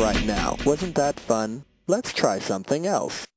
right now. Wasn't that fun? Let's try something else.